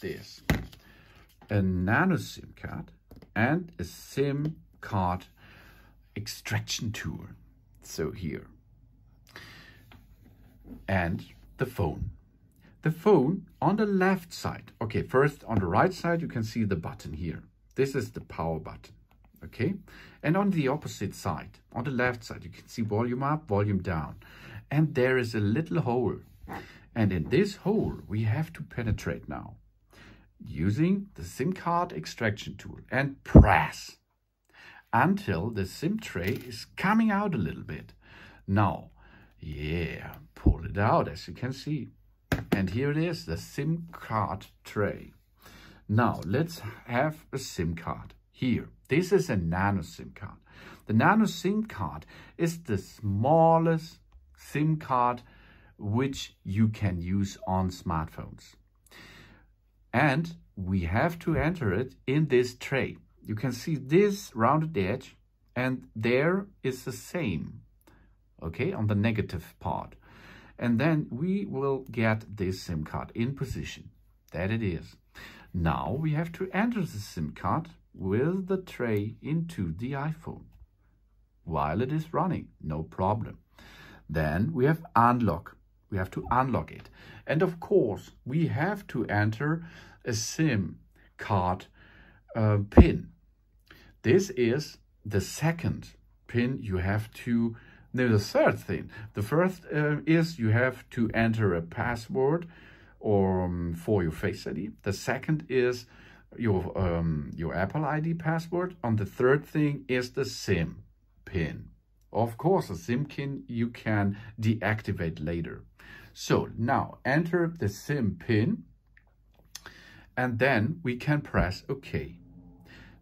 this. A nano SIM card and a SIM card extraction tool. So here. And the phone. The phone on the left side. Okay, first on the right side, you can see the button here. This is the power button. Okay, and on the opposite side, on the left side, you can see volume up, volume down. And there is a little hole. And in this hole, we have to penetrate now using the SIM card extraction tool and press until the SIM tray is coming out a little bit. Now, yeah, pull it out as you can see. And here it is, the SIM card tray. Now, let's have a SIM card here. This is a nano SIM card. The nano SIM card is the smallest SIM card which you can use on smartphones. And we have to enter it in this tray. You can see this rounded edge and there is the same, okay, on the negative part. And then we will get this SIM card in position. That it is. Now we have to enter the SIM card with the tray into the iPhone while it is running, no problem. Then we have unlock. We have to unlock it. And of course, we have to enter a SIM card uh, pin. This is the second pin you have to, no, the third thing. The first uh, is you have to enter a password or um, for your Face ID. The second is your um, your Apple ID password. And the third thing is the SIM pin. Of course, a SIM pin you can deactivate later. So now enter the SIM pin and then we can press OK.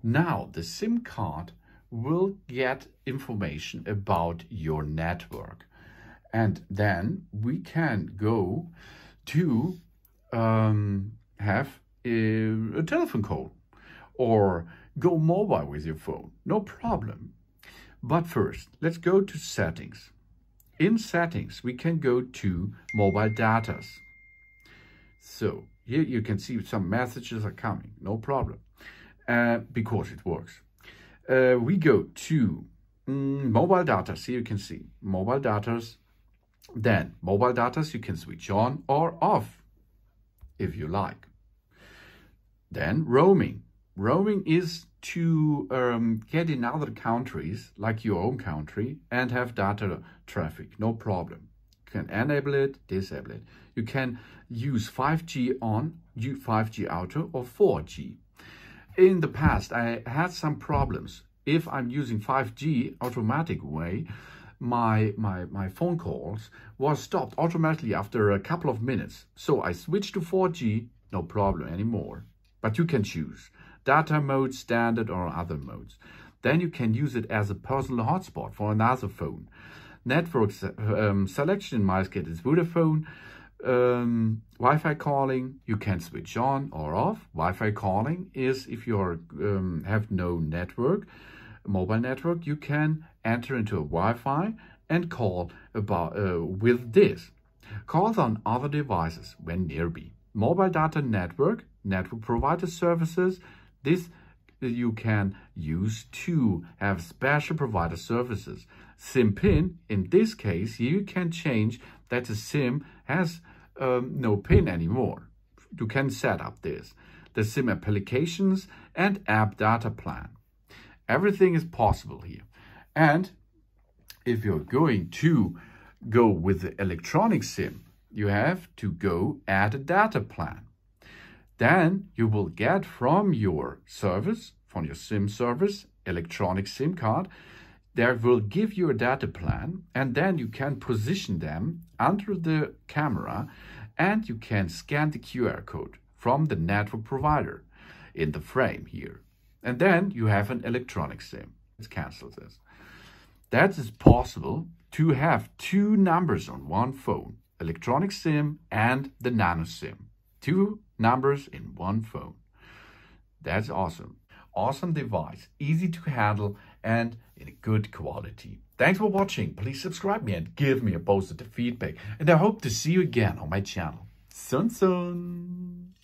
Now the SIM card will get information about your network and then we can go to um, have a, a telephone call or go mobile with your phone, no problem. But first, let's go to settings. In settings, we can go to mobile datas. So here you can see some messages are coming, no problem, uh, because it works. Uh, we go to mm, mobile data, here you can see mobile datas. Then mobile datas you can switch on or off if you like. Then roaming. Roaming is to um, get in other countries, like your own country, and have data traffic, no problem. You can enable it, disable it. You can use 5G on, 5G auto, or 4G. In the past, I had some problems. If I'm using 5G automatic way, my, my, my phone calls was stopped automatically after a couple of minutes. So I switched to 4G, no problem anymore. But you can choose data mode, standard, or other modes. Then you can use it as a personal hotspot for another phone. Network um, selection in my case is Vodafone. Um, Wi-Fi calling, you can switch on or off. Wi-Fi calling is if you um, have no network, mobile network, you can enter into a Wi-Fi and call about uh, with this. Calls on other devices when nearby. Mobile data network, network provider services, this you can use to have special provider services. SIM pin, in this case, you can change that the SIM has um, no pin anymore. You can set up this. The SIM applications and app data plan. Everything is possible here. And if you're going to go with the electronic SIM, you have to go add a data plan. Then you will get from your service, from your SIM service, electronic SIM card, there will give you a data plan and then you can position them under the camera and you can scan the QR code from the network provider in the frame here. And then you have an electronic SIM. Let's cancel this. That is possible to have two numbers on one phone, electronic SIM and the nano SIM. Two numbers in one phone. That's awesome. Awesome device, easy to handle and in good quality. Thanks for watching. Please subscribe me and give me a positive feedback. And I hope to see you again on my channel. Soon Sun!